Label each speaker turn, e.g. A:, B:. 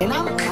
A: Enam K.